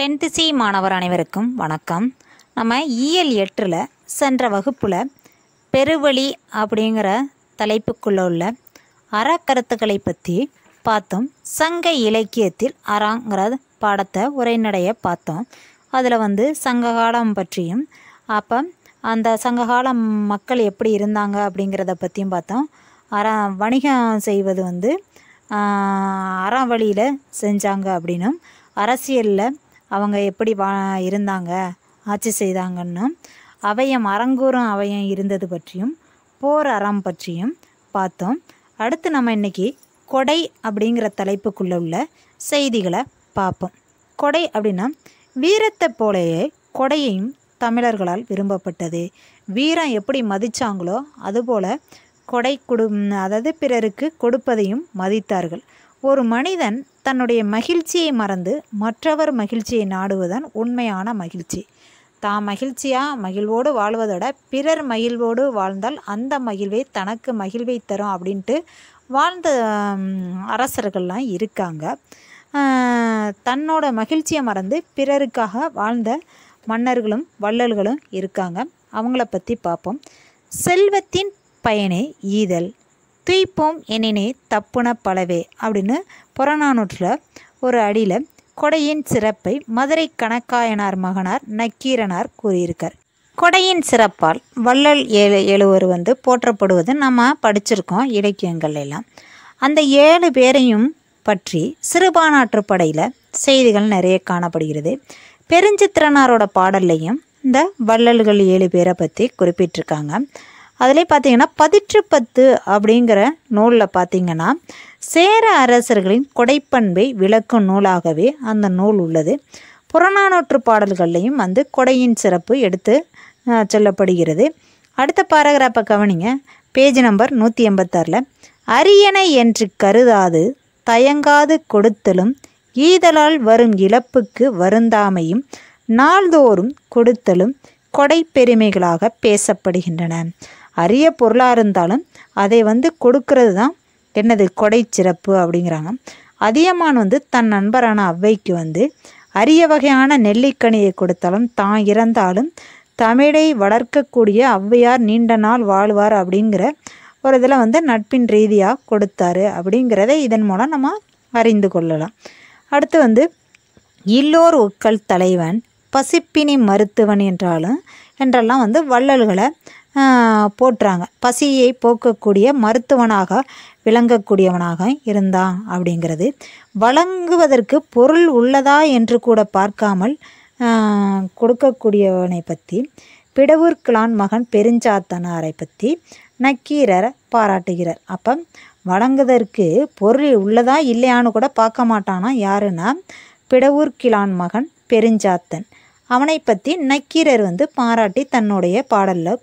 Tenth C மாணவர் அனைவருக்கும் வணக்கம். நம்ம இயல் எட்டில் சென்ற வகுப்பில் பெருவழி அப்படிங்கிற தலைப்புக்குள்ள உள்ள அறக்கருத்துக்களை பற்றி பார்த்தோம். சங்க இலக்கியத்தில் அறாங்கிற பாடத்தை உரைநடைய பார்த்தோம். அதில் வந்து சங்ககாலம் பற்றியும் அப்போ அந்த சங்ககால மக்கள் எப்படி இருந்தாங்க அப்படிங்கிறத பற்றியும் பார்த்தோம். அற வணிகம் செய்வது வந்து அறவழியில் செஞ்சாங்க அப்படின்னும். அரசியலில் அவங்க எப்படி வா இருந்தாங்க ஆட்சி செய்தாங்கன்னும் அவையம் அறங்கூறும் அவையம் இருந்தது பற்றியும் போர் அறம் பற்றியும் பார்த்தோம். அடுத்து நம்ம இன்னைக்கு கொடை அப்படிங்கிற தலைப்புக்குள்ள உள்ள செய்திகளை பார்ப்போம். கொடை அப்படின்னா வீரத்தை போலேயே கொடையையும் தமிழர்களால் விரும்பப்பட்டது. வீரம் எப்படி மதித்தாங்களோ அதுபோல் கொடை கொடு அதாவது பிறருக்கு கொடுப்பதையும் மதித்தார்கள். ஒரு மனிதன் தன்னுடைய மகிழ்ச்சியை மறந்து மற்றவர் மகிழ்ச்சியை நாடுவதுதான் உண்மையான மகிழ்ச்சி. தாம் மகிழ்ச்சியாக மகிழ்வோடு வாழ்வதோட பிறர் மகிழ்வோடு வாழ்ந்தால் அந்த மகிழ்வை தனக்கு மகிழ்வை தரும் அப்படின்ட்டு வாழ்ந்த அரசர்கள்லாம் இருக்காங்க. தன்னோட மகிழ்ச்சியை மறந்து பிறருக்காக வாழ்ந்த மன்னர்களும் வள்ளல்களும் இருக்காங்க. அவங்கள பற்றி பார்ப்போம். செல்வத்தின் பயனே ஈதல். துய்ப்போம் எனினே தப்புன பலவே அப்படின்னு புறநானூற்றில் ஒரு அடியில் கொடையின் சிறப்பை மதுரை கணக்காயனார் மகனார் நக்கீரனார் கூறியிருக்கார். கொடையின் சிறப்பால் வள்ளல் ஏழு எழுவர் வந்து போற்றப்படுவது நம்ம படிச்சிருக்கோம் இலக்கியங்கள் எல்லாம். அந்த ஏழு பேரையும் பற்றி சிறுபானாற்றுப்படையில் செய்திகள் நிறைய காணப்படுகிறது. பெருஞ்சித்திரனாரோட பாடல்லையும் இந்த வள்ளல்கள் ஏழு பேரை பற்றி குறிப்பிட்டிருக்காங்க. அதிலே பார்த்தீங்கன்னா பதிற்று பத்து அப்படிங்கிற நூலில் பார்த்தீங்கன்னா சேர அரசர்களின் கொடைப்பண்பை விளக்கும் நூலாகவே அந்த நூல் உள்ளது. புறநானூற்று பாடல்கள்லையும் வந்து கொடையின் சிறப்பு எடுத்து சொல்லப்படுகிறது. அடுத்த பாராகிராஃபை கவனிங்க. பேஜ் நம்பர் நூற்றி எண்பத்தாறில் அரியணை என்று கருதாது தயங்காது கொடுத்தலும் ஈதலால் வரும் இழப்புக்கு வருந்தாமையும் நாள்தோறும் கொடுத்தலும் கொடை பெருமைகளாக பேசப்படுகின்றன. அரிய பொருளாக இருந்தாலும் அதை வந்து கொடுக்கறது தான் என்னது? கொடை சிறப்பு அப்படிங்கிறாங்க. அதியமான் வந்து தன் நண்பரான அவ்வைக்கு வந்து அரிய வகையான நெல்லிக்கனியை கொடுத்தாலும் தான் இறந்தாலும் தமிழை வளர்க்கக்கூடிய ஔவையார் நீண்ட நாள் வாழ்வார் அப்படிங்கிற ஒரு இதில் வந்து நட்பின் ரீதியாக கொடுத்தாரு அப்படிங்கிறத இதன் மூலம் நம்ம அறிந்து கொள்ளலாம். அடுத்து வந்து இல்லோர் உட்கள் தலைவன் பசிப்பினி மருத்துவன் என்றாலும் என்றெல்லாம் வந்து வள்ளல்களை போட்டுறாங்க பசியை போக்கக்கூடிய மருத்துவனாக விளங்கக்கூடியவனாக இருந்தான் அப்படிங்கிறது. வழங்குவதற்கு பொருள் உள்ளதா என்று கூட பார்க்காமல் கொடுக்கக்கூடியவனை பற்றி பிடவூர்கிளான் மகன் பெருஞ்சாத்தனாரை பற்றி நக்கீரர் பாராட்டுகிறார். அப்போ வழங்குவதற்கு பொருள் உள்ளதா இல்லையான்னு கூட பார்க்க மாட்டானா? யாருன்னா பிடவூர்கிளான் மகன் பெருஞ்சாத்தன். அவனை பற்றி நக்கீரர் வந்து பாராட்டி தன்னுடைய பாடலில்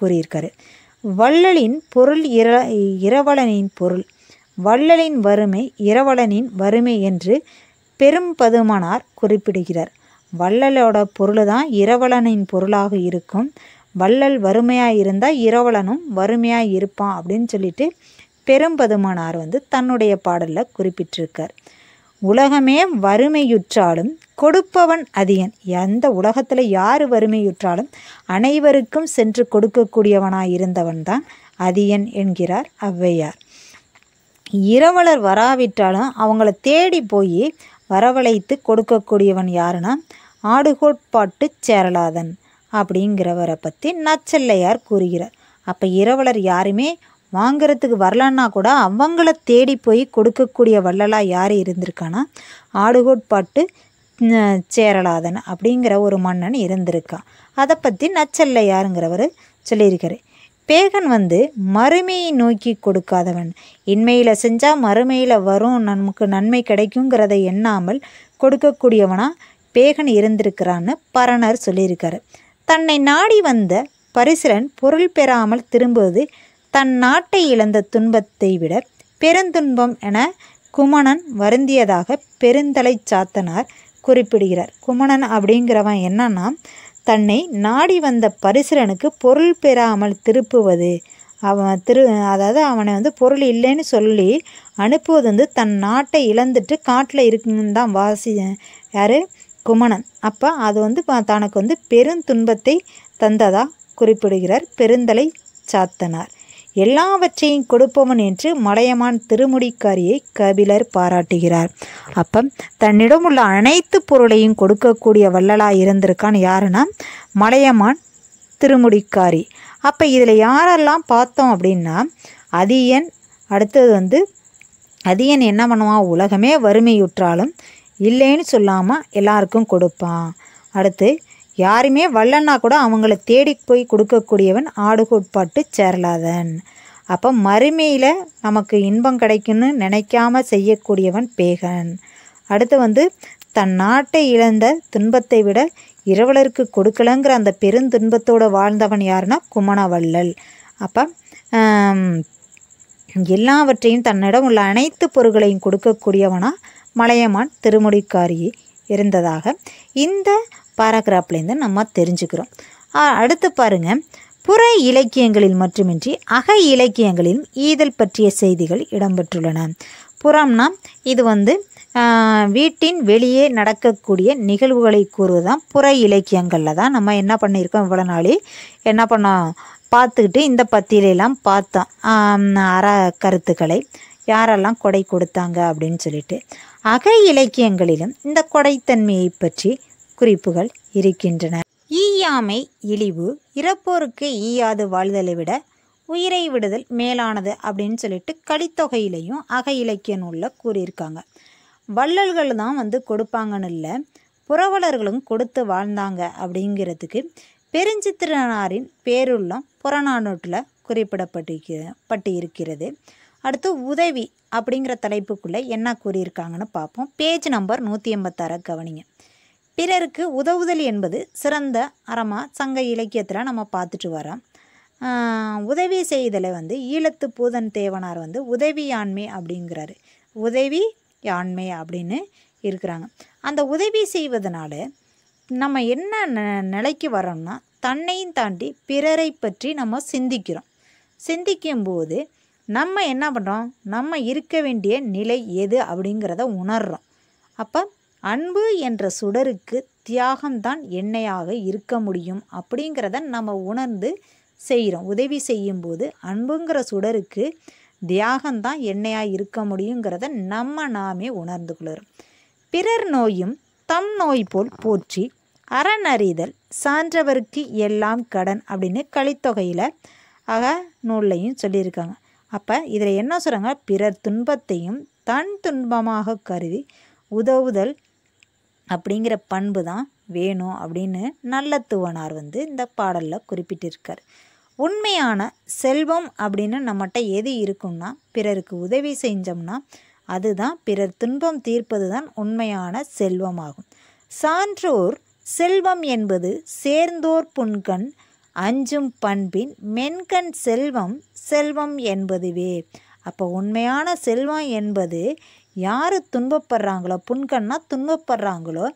கூறியிருக்காரு. வள்ளலின் பொருள் இர இரவலனின் பொருள். வள்ளலின் வறுமை இரவலனின் வறுமை என்று பெரும்பதுமனார் குறிப்பிடுகிறார். வள்ளலோட பொருள் தான் இரவலனின் பொருளாக இருக்கும். வள்ளல் வறுமையாக இருந்தால் இரவலனும் வறுமையாக இருப்பான் அப்படின்னு சொல்லிட்டு பெரும்பதுமனார் வந்து தன்னுடைய பாடலில் குறிப்பிட்டிருக்கார். உலகமே வறுமையுற்றாலும் கொடுப்பவன் அதியன். எந்த உலகத்தில் யார் வறுமையுற்றாலும் அனைவருக்கும் சென்று கொடுக்கக்கூடியவனாய் இருந்தவன் தான் அதியன் என்கிறார் ஔவையார். இரவலர் வராவிட்டாலும் அவங்கள தேடி போய் வரவழைத்து கொடுக்கக்கூடியவன் யாருன்னா ஆடுகோட்பாட்டு சேரலாதன் அப்படிங்கிறவரை பற்றி நச்சல்லையார் கூறுகிறார். அப்போ இரவலர் யாருமே வாங்குறதுக்கு வரலன்னா கூட அவங்கள தேடி போய் கொடுக்கக்கூடிய வள்ளலாக யார் இருந்திருக்கானா? ஆடுகோட்பாட்டு சேரலாதன் அப்படிங்கிற ஒரு மன்னன் இருந்திருக்கான். அதை பற்றி நச்சல்லையாருங்கிறவர் சொல்லியிருக்காரு. பேகன் வந்து மறுமையை நோக்கி கொடுக்காதவன். இன்மையில் செஞ்சால் மறுமையில் வரும் நமக்கு நன்மை கிடைக்குங்கிறதை எண்ணாமல் கொடுக்கக்கூடியவனாக பேகன் இருந்திருக்கிறான்னு பரணர் சொல்லியிருக்காரு. தன்னை நாடி வந்த பரிசலன் பொருள் பெறாமல் திரும்புவது தன் நாட்டை இழந்த துன்பத்தை விட பெருந்துன்பம் என குமணன் வருந்தியதாக பெருந்தலை சாத்தனார் குறிப்பிடுகிறார். குமணன் அப்படிங்கிறவன் என்னன்னா தன்னை நாடி வந்த பரிசுரனுக்கு பொருள் பெறாமல் திருப்புவது. அவன் திரு அதாவது அவனை வந்து பொருள் இல்லைன்னு சொல்லி அனுப்புவது வந்து தன் நாட்டை இழந்துட்டு காட்டில் இருக்குன்னு தான் வாசி யார்? குமணன். அப்போ அது வந்து ப- தனக்கு வந்து பெருந்துன்பத்தை தந்ததாக குறிப்பிடுகிறார் பெருந்தலை சாத்தனார். எல்லாவற்றையும் கொடுப்பவன் என்று மலையமான் திருமுடிக்காரியை கபிலர் பாராட்டுகிறார். அப்போ தன்னிடம் உள்ள அனைத்து பொருளையும் கொடுக்கக்கூடிய வள்ளலாக இருந்திருக்கான்னு யாருன்னா மலையமான் திருமுடிக்காரி. அப்போ இதில் யாரெல்லாம் பார்த்தோம் அப்படின்னா அதியன் அடுத்தது வந்து அதியன் என்ன பண்ணுவான்? உலகமே வறுமையுற்றாலும் இல்லைன்னு சொல்லாமல் எல்லாருக்கும் கொடுப்பான். அடுத்து யாருமே வல்லன்னா கூட அவங்கள தேடி போய் கொடுக்கக்கூடியவன் ஆடுகோட்பாட்டு சேரலாதன். அப்போ மறுமையில் நமக்கு இன்பம் கிடைக்கும்னு நினைக்காம செய்யக்கூடியவன் பேகன். அடுத்து வந்து தன் நாட்டை இழந்த துன்பத்தை விட இரவலருக்கு கொடுக்கலங்கிற அந்த பெருந்துன்பத்தோடு வாழ்ந்தவன் யாருன்னா குமணவள்ளல். அப்போ எல்லாவற்றையும் தன்னிடம் உள்ள அனைத்து பொருட்களையும் கொடுக்கக்கூடியவனா மலையமான் திருமுடிக்காரி இருந்ததாக. இந்த பாராகிராஃப்லேருந்து நம்ம தெரிஞ்சுக்கிறோம். அடுத்து பாருங்கள் புற இலக்கியங்களில் மட்டுமின்றி அக இலக்கியங்களிலும் ஈதல் பற்றிய செய்திகள் இடம்பெற்றுள்ளன. புறம்னா இது வந்து வீட்டின் வெளியே நடக்கக்கூடிய நிகழ்வுகளை கூறுவதுதான் புற இலக்கியங்களில் தான் நம்ம என்ன பண்ணியிருக்கோம் இவ்வளோ நாளே? என்ன பண்ணோம் பார்த்துக்கிட்டு இந்த பத்தியிலெல்லாம் பார்த்தோம். அற கருத்துக்களை. யாரெல்லாம் கொடை கொடுத்தாங்க அப்படின்னு சொல்லிட்டு. அக இலக்கியங்களிலும் இந்த கொடைத்தன்மையை பற்றி குறிப்புகள் இருக்கின்றன. ஈயாமை இழிவு இறப்போருக்கு ஈயாது வாழ்தலை விட உயிரை விடுதல் மேலானது அப்படின்னு சொல்லிட்டு கலித்தொகையிலையும் அக இலக்கிய நூலில் கூறியிருக்காங்க. வள்ளல்கள் தான் வந்து கொடுப்பாங்கன்னு இல்லை புறவலர்களும் கொடுத்து வாழ்ந்தாங்க அப்படிங்கிறதுக்கு பெருஞ்சித்திரனாரின் பேருள்ளம் புறநானூற்றில் குறிப்பிடப்பட்டிருக்க பட்டு இருக்கிறது அடுத்து உதவி அப்படிங்கிற தலைப்புக்குள்ளே என்ன கூறியிருக்காங்கன்னு பார்ப்போம். பேஜ் நம்பர் நூற்றி எண்பத்தாறை கவனிங்க. பிறருக்கு உதவுதல் என்பது சிறந்த அறமா சங்க இலக்கியத்தில் நம்ம பார்த்துட்டு வரோம் உதவி செய்தலை வந்து ஈழத்து பூதன் தேவனார் வந்து உதவி யாண்மை அப்படிங்கிறாரு. உதவி யாண்மை அப்படின்னு இருக்கிறாங்க. அந்த உதவி செய்வதனால நம்ம என்ன ந- நிலைக்கு வரோம்னா தன்னையும் தாண்டி பிறரை பற்றி நம்ம சிந்திக்கிறோம். சிந்திக்கும்போது நம்ம என்ன பண்ணுறோம் நம்ம இருக்க வேண்டிய நிலை எது அப்படிங்கிறத உணர்கிறோம் அப்போ அன்பு என்ற சுடருக்கு தியாகம்தான் எண்ணெயாக இருக்க முடியும் அப்படிங்கிறத நம்ம உணர்ந்து செய்கிறோம். உதவி செய்யும்போது அன்புங்கிற சுடருக்கு தியாகம்தான் எண்ணெயாக இருக்க முடியுங்கிறத நம்ம நாமே உணர்ந்து கொள்கிறோம். பிறர் நோயும் தம் நோய் போல் போற்றி அறநறிதல் சான்றவருக்கு எல்லாம் கடன் அப்படின்னு கலித்தொகையில் அக நூல்லையும் சொல்லியிருக்காங்க. அப்போ இதில் என்ன சொல்கிறாங்க பிறர் துன்பத்தையும் தன் துன்பமாக கருதி உதவுதல் அப்படிங்கிற பண்பு தான் வேணும் அப்படின்னு நல்லத்துவனார் வந்து இந்த பாடலில் குறிப்பிட்டிருக்கார். உண்மையான செல்வம் அப்படின்னு நம்மகிட்ட எது இருக்கும்னா பிறருக்கு உதவி செஞ்சோம்னா அதுதான் பிறர் துன்பம் தீர்ப்பது தான் உண்மையான செல்வமாகும். சான்றோர் செல்வம் என்பது சேர்ந்தோர் புன்கண் அஞ்சும் பண்பின் மென்கண் செல்வம் செல்வம் என்பதுவே. அப்போ உண்மையான செல்வம் என்பது யார் துன்பப்படுறாங்களோ புண்கண்ணா துன்பப்படுறாங்களோ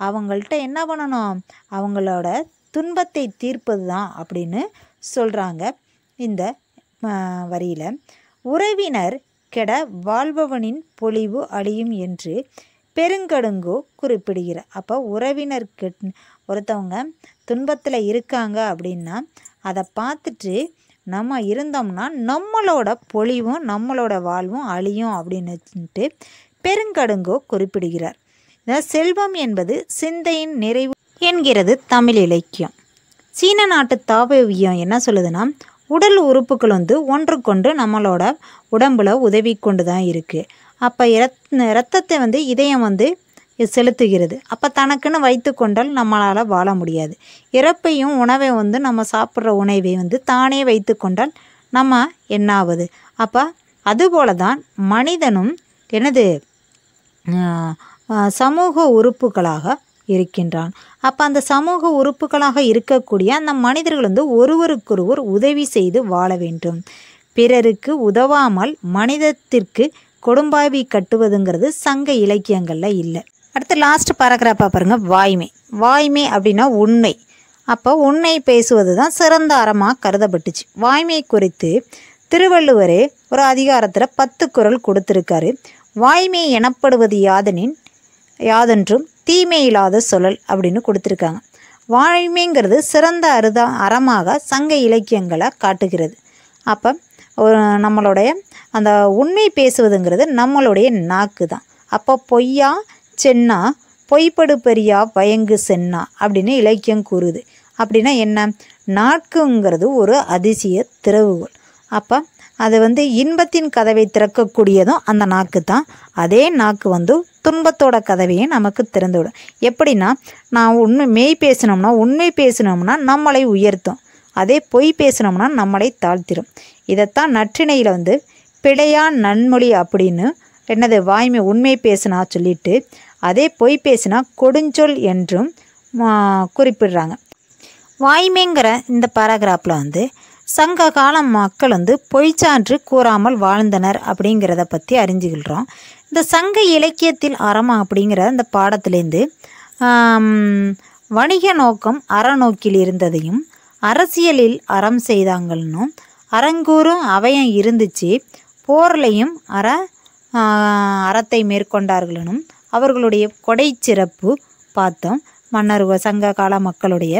அவங்கள்ட்ட என்ன பண்ணணும்? அவங்களோட துன்பத்தை தீர்ப்பது தான் அப்படின்னு சொல்கிறாங்க இந்த வரியில். உறவினர் கெட வாழ்பவனின் பொலிவு அழியும் என்று பெருங்கடுங்கோ குறிப்பிடுகிறார். அப்போ உறவினர் கெட் ஒருத்தவங்க துன்பத்தில் இருக்காங்க அப்படின்னா அதை பார்த்துட்டு நம்ம இருந்தோம்னா நம்மளோட பொழிவும் நம்மளோட வாழ்வும் அழியும் அப்படின்னுட்டு பெருங்கடுங்கோ குறிப்பிடுகிறார். இந்த செல்வம் என்பது சிந்தையின் நிறைவு என்கிறது தமிழ் இலக்கியம். சீன நாட்டு தாவவியம் என்ன சொல்லுதுன்னா உடல் உறுப்புகள் வந்து ஒன்றுக்கொன்று நம்மளோட உடம்புல உதவி கொண்டு தான் இருக்குது அப்போ இரத் ரத்தத்தை வந்து இதயம் வந்து செலுத்துகிறது. அப்போ தனக்குன்னு வைத்து கொண்டால் நம்மளால் வாழ முடியாது. இறப்பையும் உணவை வந்து நம்ம சாப்பிட்ற உணவை வந்து தானே வைத்து கொண்டால் நம்ம என்னாவது? அப்போ அதுபோல தான் மனிதனும் எனது சமூக உறுப்புகளாக இருக்கின்றான். அப்போ அந்த சமூக உறுப்புகளாக இருக்கக்கூடிய அந்த மனிதர்கள் வந்து ஒருவருக்கொருவர் உதவி செய்து வாழ வேண்டும். பிறருக்கு உதவாமல் மனிதத்திற்கு கொடும்பாவி கட்டுவதுங்கிறது சங்க இலக்கியங்களில் இல்லை. அடுத்து லாஸ்ட் பேராகிராஃபாக பாருங்க. வாய்மை. வாய்மை அப்படின்னா உண்மை. அப்போ உண்மை பேசுவது தான் சிறந்த அறமாக கருதப்பட்டுச்சு. வாய்மை குறித்து திருவள்ளுவரே ஒரு அதிகாரத்தில் பத்து குரல் கொடுத்துருக்காரு. வாய்மை எனப்படுவது யாதனின் யாதென்றும் தீமை இல்லாத சொல்லல் அப்படின்னு கொடுத்துருக்காங்க. வாய்மைங்கிறது சிறந்த அருதா அறமாக சங்க இலக்கியங்களை காட்டுகிறது. அப்போ ஒரு நம்மளுடைய அந்த உண்மை பேசுவதுங்கிறது நம்மளுடைய நாக்கு தான் அப்போ பொய்யா சென்னா பொய்ப்படு பெரியா பயங்கு சென்னா அப்படின்னு இலக்கியம் கூறுது. அப்படின்னா என்ன? நாக்குங்கிறது ஒரு அதிசய திறவுகோல் அப்போ அது வந்து இன்பத்தின் கதவை திறக்கக்கூடியதும் அந்த நாக்கு தான் அதே நாக்கு வந்து துன்பத்தோட கதவையும் நமக்கு திறந்துவிடும். எப்படின்னா நான் உண்மை மெய் பேசினோம்னா உண்மை பேசினோம்னா நம்மளை உயர்த்தும். அதே பொய் பேசினோம்னா நம்மளை தாழ்த்திடும் இதைத்தான் நற்றிணையில் வந்து பிழையா நன்மொழி அப்படின்னு என்னது வாய்மை உண்மை பேசினா சொல்லிட்டு அதே பொய் பேசினா கொடுஞ்சொல் என்றும் குறிப்பிடுறாங்க. வாய்மைங்கிற இந்த பேராகிராஃபில் வந்து சங்க கால மக்கள் வந்து பொய்ச்சான்று கூறாமல் வாழ்ந்தனர் அப்படிங்கிறத பற்றி அறிஞ்சுக்கின்றோம் இந்த சங்க இலக்கியத்தில் அறம் அப்படிங்கிற இந்த பாடத்திலேருந்து வணிக நோக்கம் அறநோக்கில் இருந்ததையும் அரசியலில் அறம் செய்தாங்கன்னும் அறங்கூறும் அவையம் இருந்துச்சு போர்லையும் அற அறத்தை மேற்கொண்டார்களும் அவர்களுடைய கொடை சிறப்பு பார்த்தோம். மன்னர் சங்க கால மக்களுடைய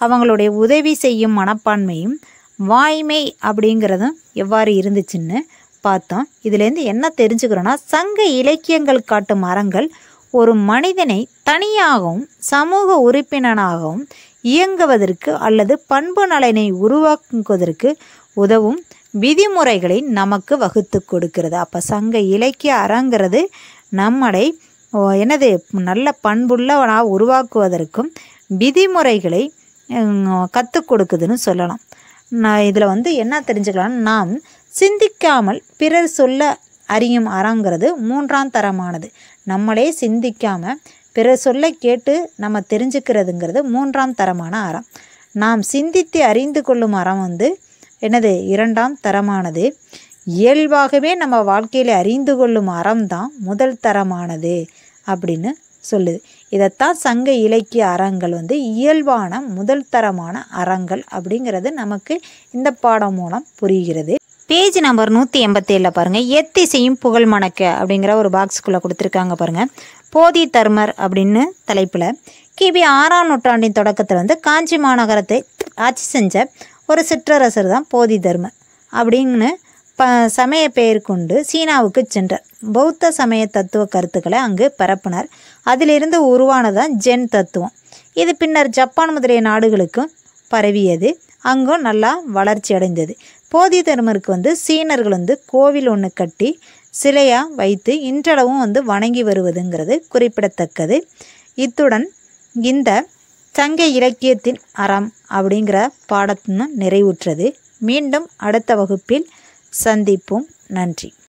அவங்களுடைய உதவி செய்யும் மனப்பான்மையும் வாய்மை அப்படிங்கிறதும் எவ்வாறு இருந்துச்சுன்னு பார்த்தோம். இதுலேருந்து என்ன தெரிஞ்சுக்கிறோன்னா சங்க இலக்கியங்கள் காட்டும் அறங்கள் ஒரு மனிதனை தனியாகவும் சமூக உறுப்பினனாகவும் இயங்குவதற்கு அல்லது பண்பு நலனை உருவாக்குவதற்கு உதவும் விதிமுறைகளை நமக்கு வகுத்து கொடுக்கிறது. அப்போ சங்க இலக்கிய அறங்கிறது நம்மளை என்னது நல்ல பண்புள்ளவனாக உருவாக்குவதற்கும் விதிமுறைகளை கற்றுக் கொடுக்குதுன்னு சொல்லலாம். நான் இதில் வந்து என்ன தெரிஞ்சுக்கலாம்? நாம் சிந்திக்காமல் பிறர் சொல்ல அறியும் அறங்கிறது மூன்றாம் தரமானது. நம்மளே சிந்திக்காமல் பிறர் சொல்ல கேட்டு நம்ம தெரிஞ்சுக்கிறதுங்கிறது மூன்றாம் தரமான அறம். நாம் சிந்தித்து அறிந்து கொள்ளும் அறம் வந்து என்னது இரண்டாம் தரமானது? இயல்பாகவே நம்ம வாழ்க்கையில் அறிந்து கொள்ளும் அறம் தான் முதல் தரமானது அப்படின்னு சொல்லுது. இதைத்தான் சங்க இலக்கிய அறங்கள் வந்து இயல்பான முதல் தரமான அறங்கள் அப்படிங்கிறது நமக்கு இந்த பாடம் மூலம் புரிகிறது. பேஜ் நம்பர் நூற்றி எண்பத்தேழில் பாருங்கள் எத்திசையும் புகழ் மணக்க அப்படிங்கிற ஒரு பாக்ஸுக்குள்ளே கொடுத்துருக்காங்க பாருங்கள் போதி தர்மர் அப்படின்னு தலைப்பில். கிபி ஆறாம் நூற்றாண்டின் தொடக்கத்தில் வந்து காஞ்சி மாநகரத்தை ஆட்சி செஞ்ச ஒரு சிற்றரசர் தான் போதி தர்ம அப்படின்னு ப சமய பெயர் கொண்டு சீனாவுக்கு சென்றார். பௌத்த சமய தத்துவ கருத்துக்களை அங்கு பரப்பினார். அதிலிருந்து உருவானதான் ஜென் தத்துவம். இது பின்னர் ஜப்பான் முதலிய நாடுகளுக்கும் பரவியது. அங்கும் நல்லா வளர்ச்சி அடைந்தது. போதி தர்மருக்கு வந்து சீனர்கள் வந்து கோவில் ஒன்று கட்டி சிலையாக வைத்து இன்றளவும் வந்து வணங்கி வருவதுங்கிறது குறிப்பிடத்தக்கது. இத்துடன் இந்த சங்க இலக்கியத்தின் அறம் அப்படிங்கிற பாடத்தின் நிறைவுற்றது. மீண்டும் அடுத்த வகுப்பில் சந்திப்போம். நன்றி.